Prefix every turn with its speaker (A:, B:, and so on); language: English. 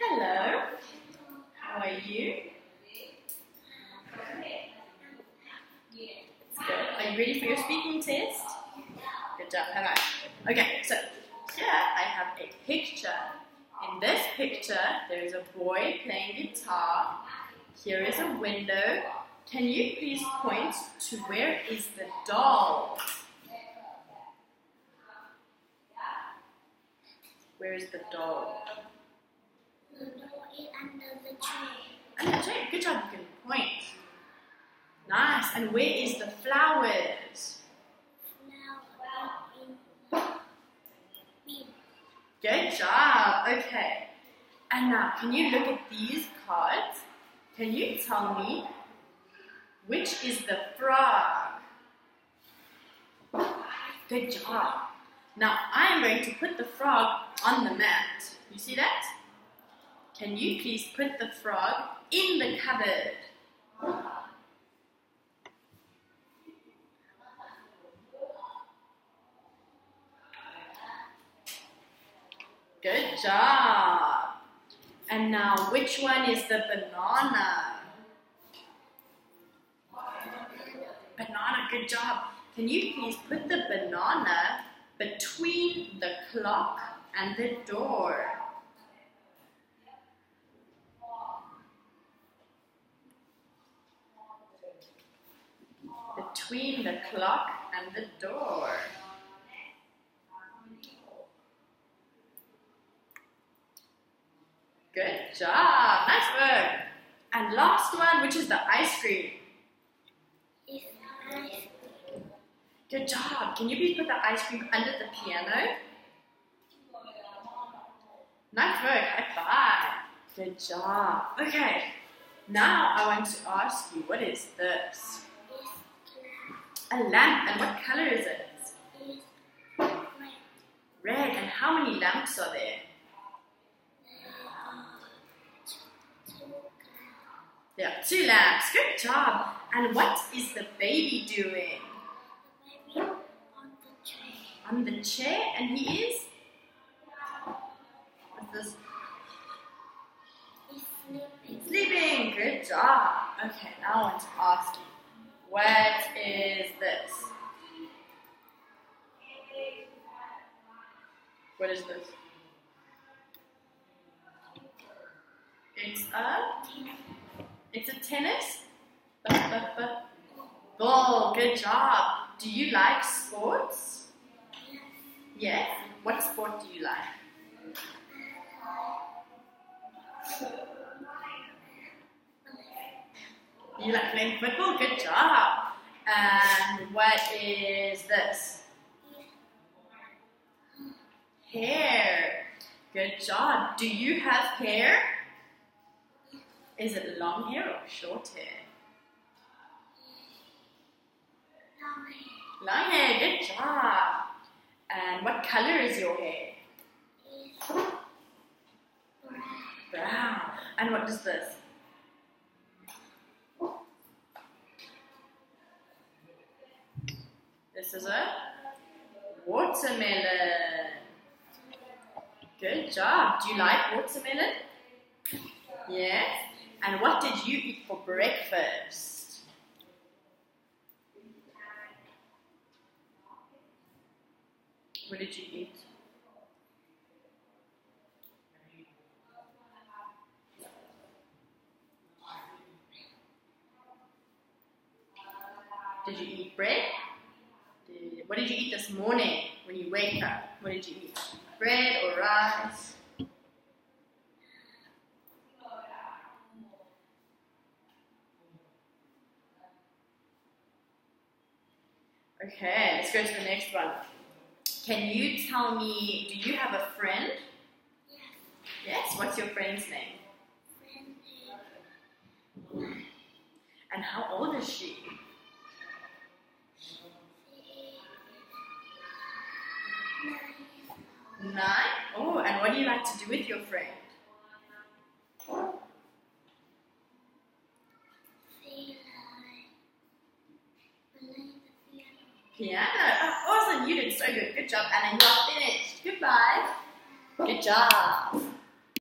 A: Hello. How are you? Good. Are you ready for your speaking test? Good job. Hang on. Okay, so here I have a picture. In this picture, there is a boy playing guitar. Here is a window. Can you please point to where is the doll? Where is the doll?
B: The under the tree.
A: And that's right. Good job. You can point. Nice. And where is the flowers?
B: Flower in.
A: Good job. Okay. And now, can you look at these cards? Can you tell me which is the frog? Good job. Now, I am going to put the frog on the mat. You see that? Can you please put the frog in the cupboard? Good job. And now, which one is the banana? Banana, good job. Can you please put the banana between the clock and the door? Between the clock and the door. Good job. Nice work. And last one, which is the ice cream. Good job. Can you please put the ice cream under the piano? Nice work. High five. Good job. Okay. Now I want to ask you, what is this? A lamp. And what color is it?
B: Red.
A: And how many lamps are there?
B: There are two
A: lamps. Good job. And what is the baby doing?
B: On the tree.
A: On the chair. And he is? What's this?
B: Is sleeping.
A: Sleeping. Good job. Okay, now I want to ask you, what is this? What is this? It's a it's a tennis ball. Good job. Do you like sports? Yes. What sport do you like? You like playing football? Good job. And what is this? Hair. Good job. Do you have hair? Is it long hair or short hair? Long hair. Long hair. Good job. And what color is your hair?
B: Brown.
A: Brown. And what is this? This is a watermelon. Good job. Do you like watermelon? Yes. And what did you eat for breakfast? What did you eat? Did you eat bread? What did you eat this morning when you wake up? What did you eat? Bread or rice? Okay, let's go to the next one. Can you tell me, do you have a friend?
B: Yes.
A: Yes, what's your friend's name?
B: Friend
A: And how old is she?
B: Nine.
A: Oh, and what do you like to do with your friend? Piano. Oh, awesome. You did so good. Good job, Anna. You are finished. Goodbye. Good job.